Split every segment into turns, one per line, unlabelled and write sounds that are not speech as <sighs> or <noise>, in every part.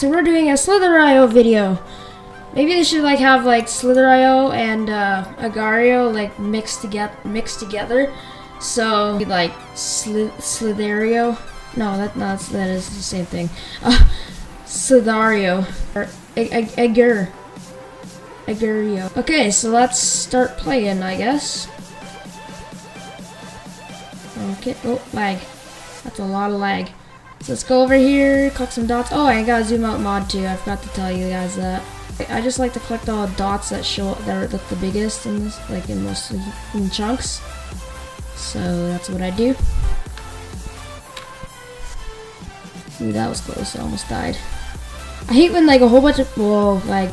Max, and we're doing a Slither.io video. Maybe they should like have like Slither.io and uh, Agar.io like mixed together, mixed together. So like Sli Slitherio. No, that no, that's, that is the same thing. Uh, Slithario or Agar. Agario. Okay, so let's start playing, I guess. Okay. Oh, lag. That's a lot of lag. So let's go over here, collect some dots. Oh, I got zoom out mod too. I forgot to tell you guys that. I just like to collect all the dots that show that are like the biggest in this, like in most in chunks. So that's what I do. Ooh, that was close. I almost died. I hate when like a whole bunch of whoa, like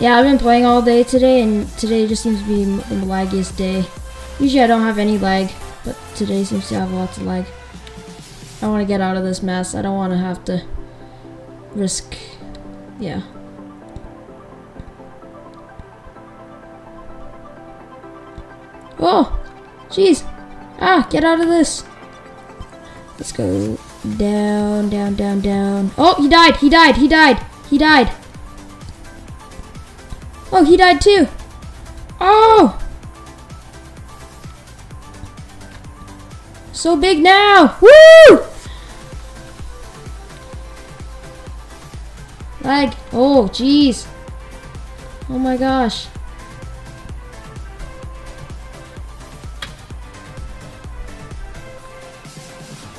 yeah, I've been playing all day today, and today just seems to be the laggiest day. Usually I don't have any lag, but today seems to have lots of lag. I want to get out of this mess. I don't want to have to risk, yeah. Oh, jeez. Ah, get out of this. Let's go down, down, down, down. Oh, he died, he died, he died, he died. Oh, he died too. Oh! So big now! Woo! Lag. Oh, jeez. Oh my gosh.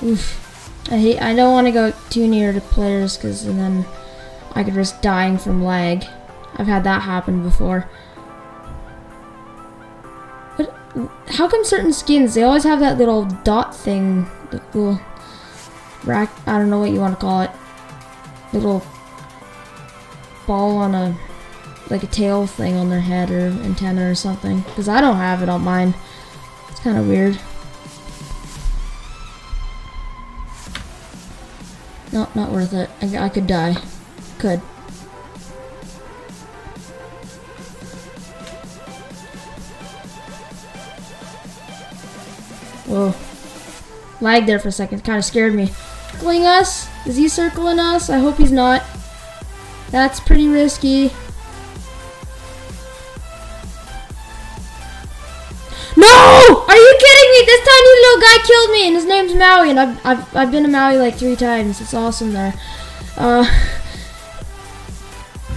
Oof. I hate. I don't want to go too near to players because then I could risk dying from lag. I've had that happen before. But how come certain skins they always have that little dot thing, the little rack? I don't know what you want to call it. Little ball on a like a tail thing on their head or antenna or something. Because I don't have it on mine. It's kind of weird. No, not worth it. I, I could die. Could. Whoa. Lag there for a second. Kind of scared me. Circling us? Is he circling us? I hope he's not. That's pretty risky. No! Are you kidding me? This tiny little guy killed me, and his name's Maui, and I've, I've, I've been to Maui like three times. It's awesome there. Uh... <laughs>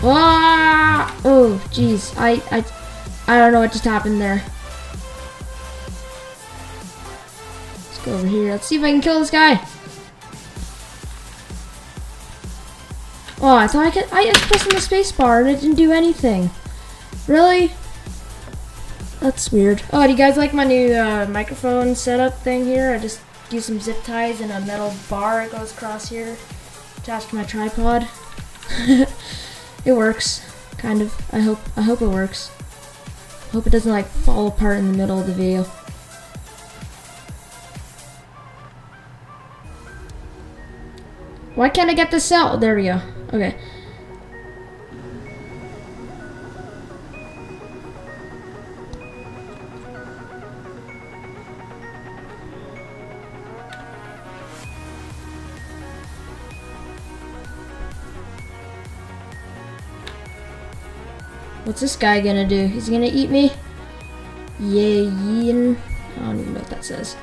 Ah! Oh, jeez. I, I, I don't know what just happened there. Let's go over here. Let's see if I can kill this guy. Oh, I thought I could. I was pressing the space bar and it didn't do anything. Really? That's weird. Oh, do you guys like my new uh, microphone setup thing here? I just use some zip ties and a metal bar that goes across here, attached to my tripod. <laughs> it works, kind of. I hope. I hope it works. I hope it doesn't like fall apart in the middle of the video. Why can't I get the cell? There we go. Okay. What's this guy gonna do? He's gonna eat me? Yeah, yin. I don't even know what that says.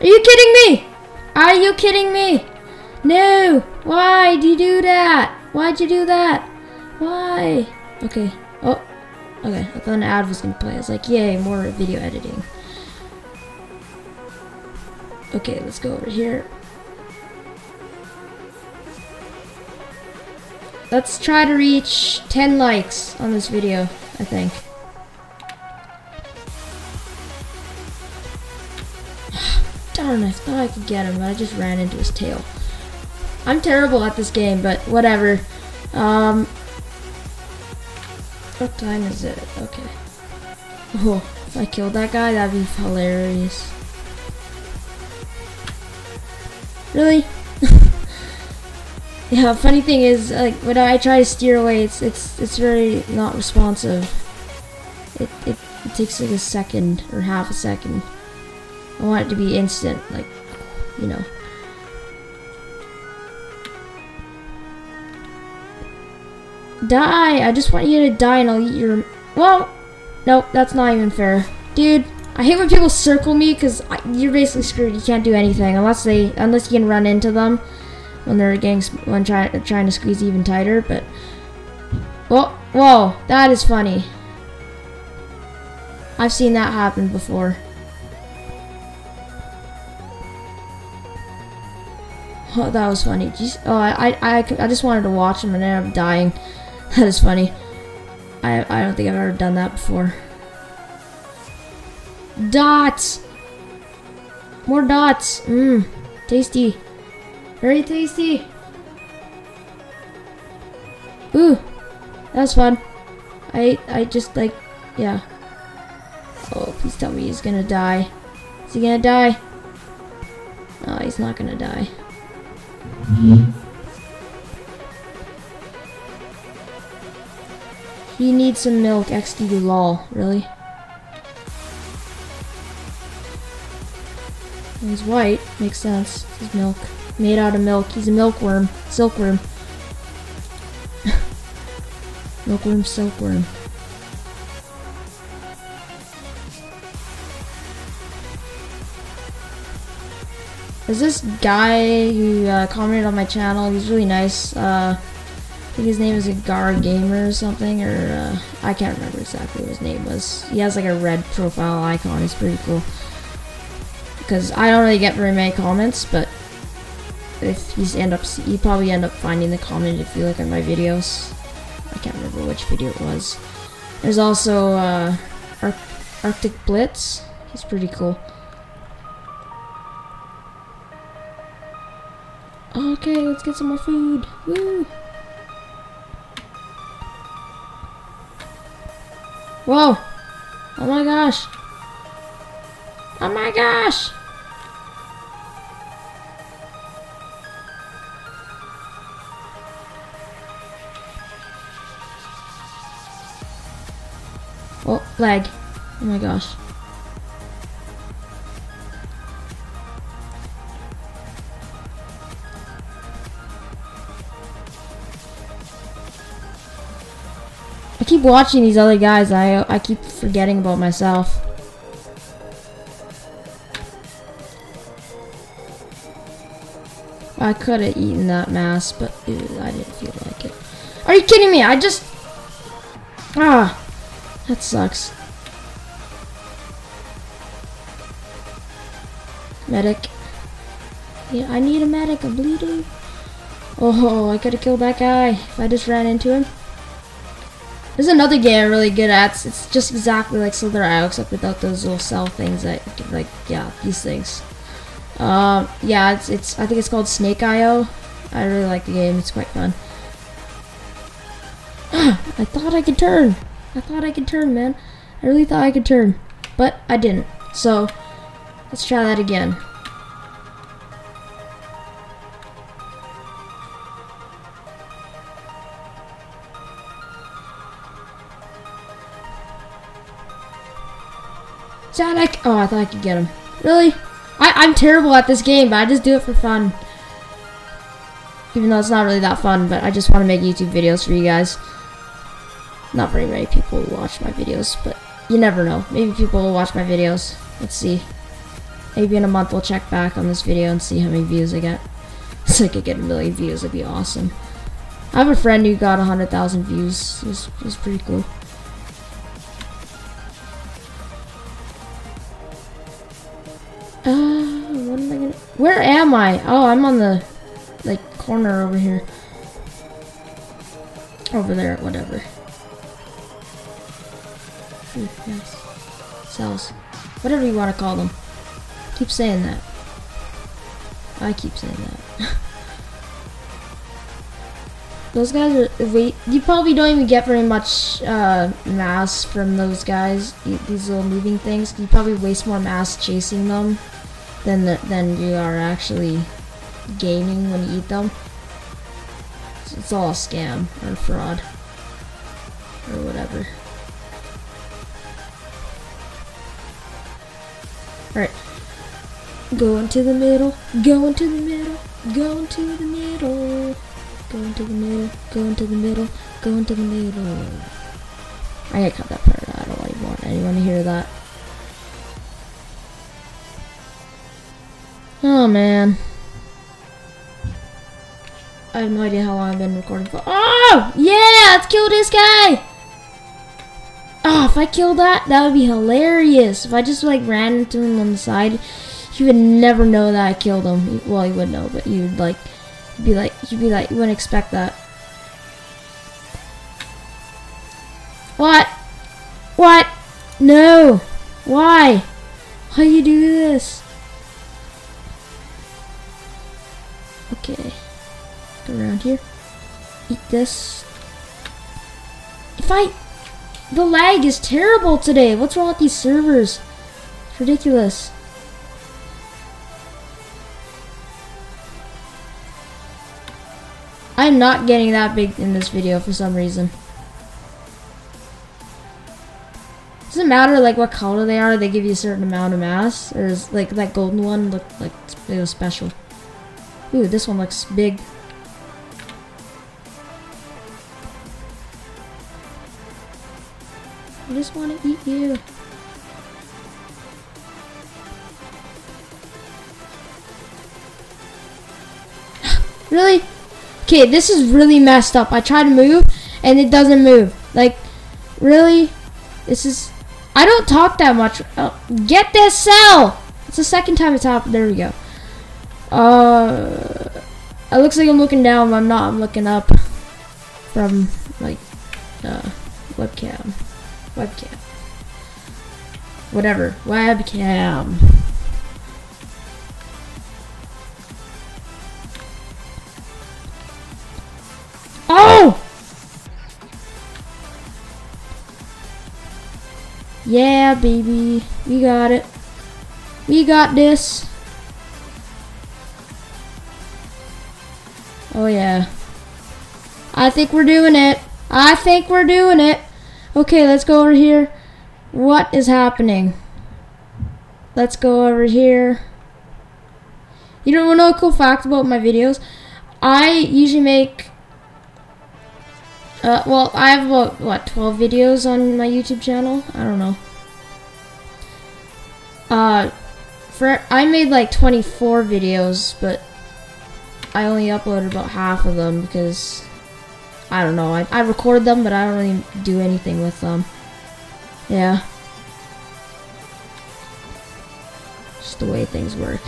Are you kidding me? Are you kidding me? No! Why'd you do that? Why'd you do that? Why? Okay. Oh. Okay. I thought an ad was gonna play. I was like, yay, more video editing. Okay, let's go over here. Let's try to reach 10 likes on this video, I think. I thought I could get him, but I just ran into his tail. I'm terrible at this game, but whatever. Um, what time is it? Okay. Oh, if I killed that guy, that'd be hilarious. Really? <laughs> yeah, funny thing is, like, when I try to steer away, it's it's it's very not responsive. It, it, it takes like a second or half a second. I want it to be instant, like, you know. Die! I just want you to die and I'll eat your... Well, nope, that's not even fair. Dude, I hate when people circle me because you're basically screwed. You can't do anything unless they unless you can run into them when they're getting when trying trying to squeeze even tighter. But whoa, whoa, that is funny. I've seen that happen before. Oh, that was funny. Jeez. Oh, I, I, I just wanted to watch him and end up dying. <laughs> That is funny. I, I don't think I've ever done that before. Dots! More dots! Mmm. Tasty. Very tasty. Ooh. That's fun. I I just like yeah. Oh, please tell me he's gonna die. Is he gonna die? Oh, he's not gonna die. He needs some milk, XD lol, really? He's white, makes sense. He's milk. Made out of milk. He's a milkworm. Silkworm. <laughs> milkworm, silkworm. There's this guy who uh, commented on my channel. He's really nice. Uh, I think his name is a Agar Gamer or something, or uh, I can't remember exactly what his name was. He has like a red profile icon. He's pretty cool. Because I don't really get very many comments, but if he's end up, you probably end up finding the comment if you look at my videos. I can't remember which video it was. There's also uh, Ar Arctic Blitz. He's pretty cool. Okay, let's get some more food. Woo! Whoa! Oh my gosh! Oh my gosh! Oh, lag. Oh my gosh. Keep watching these other guys. I I keep forgetting about myself. I could have eaten that mass, but ew, I didn't feel like it. Are you kidding me? I just... Ah, that sucks. Medic. Yeah, I need a medic. I'm bleeding. Oh, I could have killed that guy if I just ran into him. There's another game I'm really good at. It's just exactly like Slither IO, except without those little cell things that, like, yeah, these things. Um, yeah, it's, it's, I think it's called Snake IO. I really like the game. It's quite fun. <gasps> I thought I could turn. I thought I could turn, man. I really thought I could turn, but I didn't. So, let's try that again. Zadak! Oh, I thought I could get him. Really? I, I'm terrible at this game, but I just do it for fun. Even though it's not really that fun, but I just want to make YouTube videos for you guys. Not very many people watch my videos, but you never know. Maybe people will watch my videos. Let's see. Maybe in a month we'll check back on this video and see how many views I get. <laughs> So I could get a million views, that'd be awesome. I have a friend who got 100,000 views. It was, it was pretty cool. I? Oh, I'm on the, like, corner over here. Over there, whatever. Ooh, yes. Cells. Whatever you want to call them. Keep saying that. I keep saying that. <laughs> those guys are, wait, you probably don't even get very much uh, mass from those guys, these little moving things. You probably waste more mass chasing them than than you are actually gaining when you eat them. It's all a scam or fraud or whatever. Alright. Going to the middle, going to the middle, going to the middle, going to the middle, going to the middle, going to the middle. I gotta cut that part out. I don't want anyone to hear that. Oh man. I have no idea how long I've been recording for. Oh! Yeah! Let's kill this guy! Oh, if I kill that, that would be hilarious. If I just like ran into him on the side, he would never know that I killed him. Well, he would know, but you'd like, be like, you'd be like, you wouldn't expect that. What? What? No! Why? Why you do this? Around here. Eat this. If I... The lag is terrible today. What's wrong with these servers? It's ridiculous. I'm not getting that big in this video for some reason. Doesn't matter like what color they are, they give you a certain amount of mass. Or is like that golden one look like it was special. Ooh, this one looks big. I just want to eat you. <gasps> really? Okay, this is really messed up. I try to move and it doesn't move. Like, really? This is... I don't talk that much. Oh, get this cell! It's the second time it's happened. There we go. Uh, it looks like I'm looking down, but I'm not. I'm looking up from, like, uh, webcam. Webcam. Whatever. Webcam. Oh! Yeah, baby. We got it. We got this. Oh, yeah. I think we're doing it. I think we're doing it. Okay, let's go over here. What is happening? Let's go over here. You don't want to know a cool fact about my videos? I usually make uh, well, I have about, what, 12 videos on my YouTube channel? I don't know. Uh, for, I made like 24 videos, but I only uploaded about half of them because, I don't know, I, I record them, but I don't really do anything with them. Yeah. Just the way things work.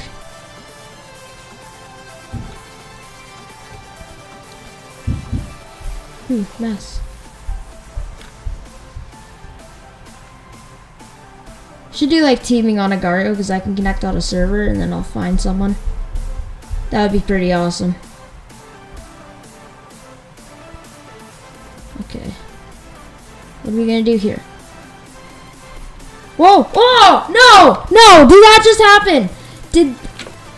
Hmm, mess. Should do like teaming on a Agar.io because I can connect on a server and then I'll find someone. That would be pretty awesome. We gonna do here? Whoa! Whoa! No! No! Did that just happen? Did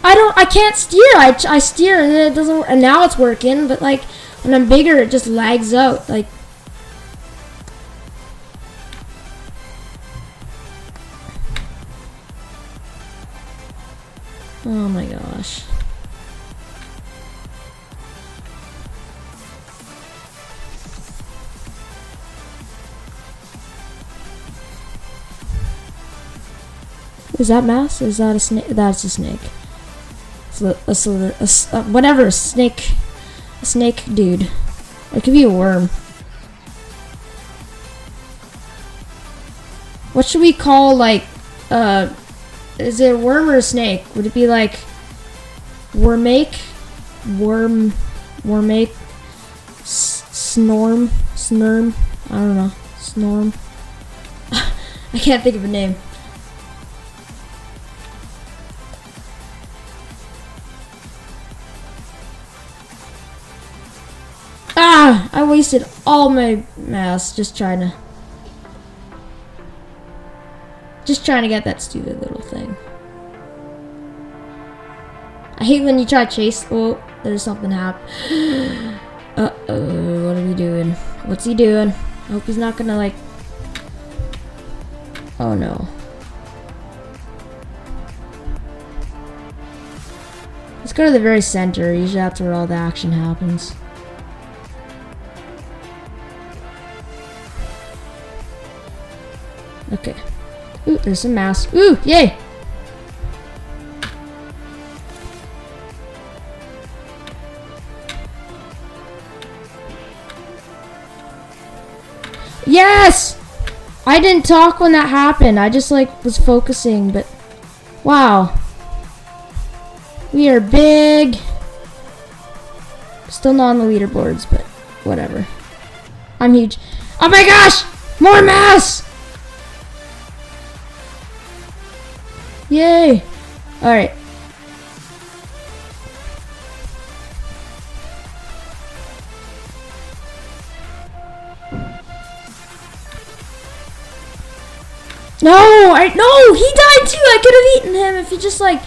I don't? I can't steer. I I steer and it doesn't. And now it's working, but like when I'm bigger, it just lags out. Like, oh my gosh. Is that mass? Is that a snake? That's a snake. A, a, a, a, whatever, a snake. A snake dude. It could be a worm. What should we call, like, uh, is it a worm or a snake? Would it be like wormake? Worm, wormake? Snorm? Snurm? I don't know. Snorm? <laughs> I can't think of a name. Ah! I wasted all my mass just trying to... Just trying to get that stupid little thing. I hate when you try to chase... Oh, there's something happen. <gasps> Uh-oh, what are we doing? What's he doing? I hope he's not gonna, like... Oh, no. Let's go to the very center. Usually that's where all the action happens. Okay. Ooh, there's a mass. Ooh, yay! Yes! I didn't talk when that happened. I just like was focusing, but wow. We are big. Still not on the leaderboards, but whatever. I'm huge. Oh my gosh! More mass! Yay! Alright. No, I no, he died too. I could have eaten him if he just like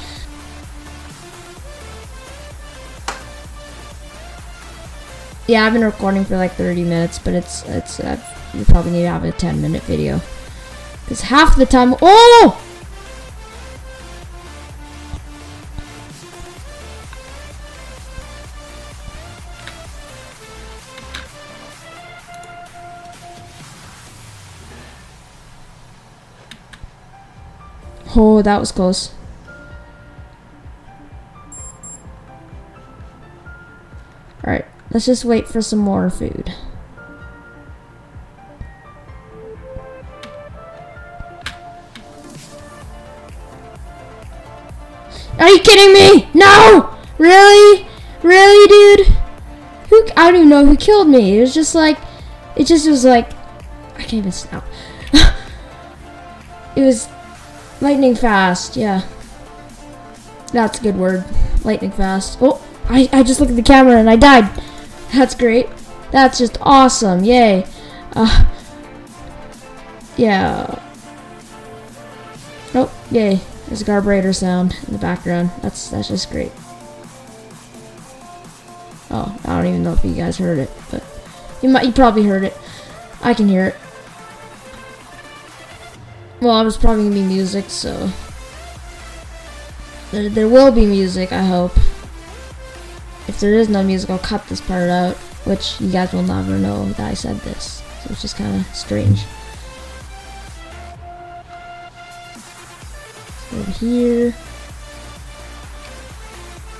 Yeah, I've been recording for like 30 minutes, but it's it's uh, you probably need to have a 10 minute video. Cuz half the time Oh! Oh, that was close. Alright, let's just wait for some more food. Are you kidding me? No! Really? Really, dude? Who? I don't even know who killed me. It was just like, it just was like, I can't even snap. <laughs> it was Lightning fast, yeah. That's a good word. Lightning fast. Oh, I, I just looked at the camera and I died. That's great. That's just awesome. Yay. Uh, yeah. Oh, yay. There's a carburetor sound in the background. That's that's just great. Oh, I don't even know if you guys heard it, but you might you probably heard it. I can hear it. Well, it was probably gonna be music, so there, there will be music. I hope. If there is no music, I'll cut this part out, which you guys will never know that I said this. So it's just kind of strange. Over here.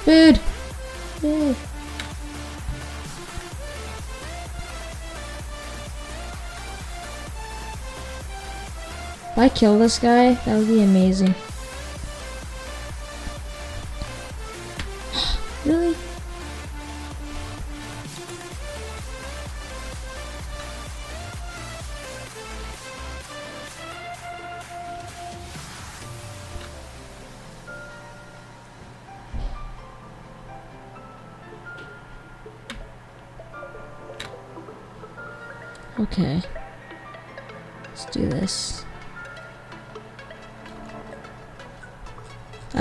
Food! I kill this guy, that would be amazing. <sighs> really? Okay. Let's do this.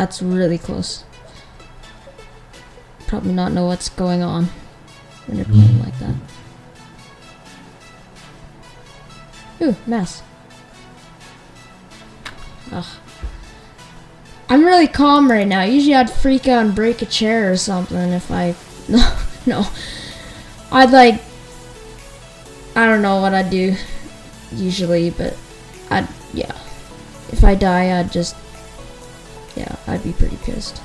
That's really close. Probably not know what's going on when you're playing like that. Ooh, mess. Ugh. I'm really calm right now. Usually I'd freak out and break a chair or something if I... <laughs> No, no. I'd like... I don't know what I'd do usually, but I'd... Yeah. If I die, I'd just yeah, I'd be pretty pissed.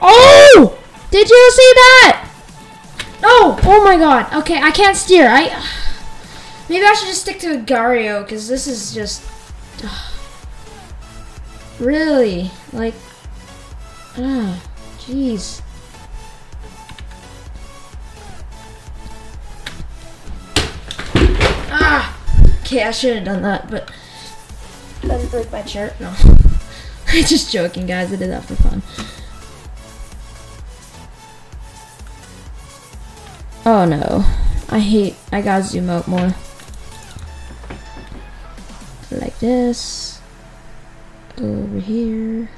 Oh! Did you see that? Oh! Oh my god. Okay, I can't steer. I... Maybe I should just stick to Gario, because this is just... really? Like... Ah, jeez. Okay, I should have done that, but did break my shirt. No. <laughs> I'm just joking, guys. I did that for fun. Oh no. I hate, I gotta zoom out more. Like this. Over here.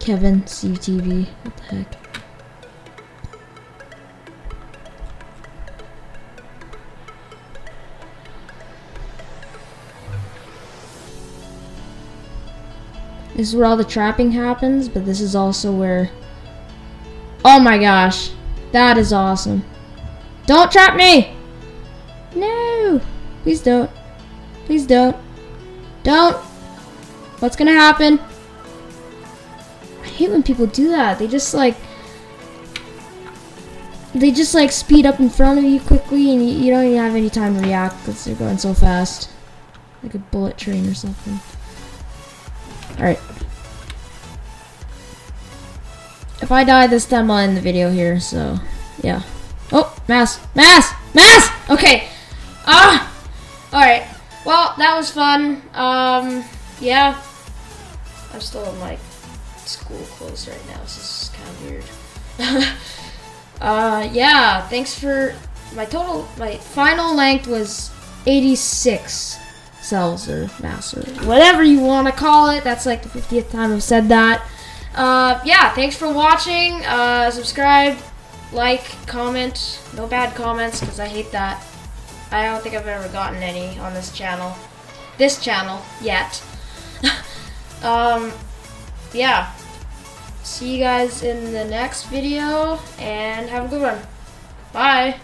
Kevin, CTV, what the heck. This is where all the trapping happens, but this is also where... Oh my gosh. That is awesome. Don't trap me! No! Please don't. Please don't. Don't! What's gonna happen? I hate when people do that. They just like... They just like speed up in front of you quickly and you, you don't even have any time to react because they're going so fast. Like a bullet train or something. Alright. If I die this time, I'll end the video here, so, yeah. Oh, mass, mass, mass! Okay. Ah! Alright. Well, that was fun. Um, yeah. I'm still in, like, school clothes right now, so this is kind of weird. <laughs> uh, yeah, thanks for, my total, my final length was 86 mass or whatever you want to call it. That's like the 50th time I've said that. Uh, yeah, thanks for watching. Uh, subscribe, like, comment. No bad comments because I hate that. I don't think I've ever gotten any on this channel. This channel, yet. <laughs> um, yeah. See you guys in the next video and have a good one. Bye.